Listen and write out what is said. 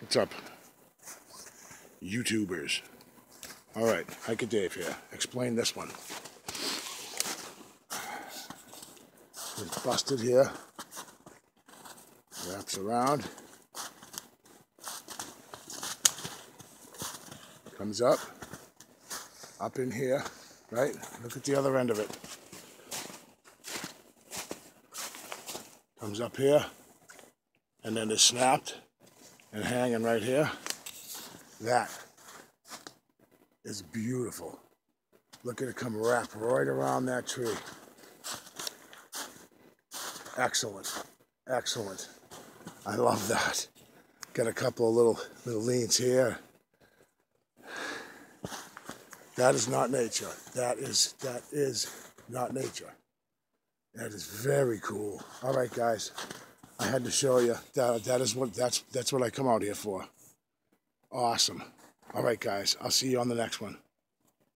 What's up? YouTubers. All right, Hiker Dave here. Explain this one. It's busted here. Wraps around. Comes up. Up in here, right? Look at the other end of it. Comes up here. And then it's snapped and hanging right here. That is beautiful. Look at it come wrap right around that tree. Excellent. Excellent. I love that. Got a couple of little little leans here. That is not nature. That is that is not nature. That is very cool. All right, guys. I had to show you that that is what that's that's what I come out here for. Awesome. All right, guys. I'll see you on the next one.